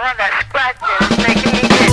Boy, that scratching is making me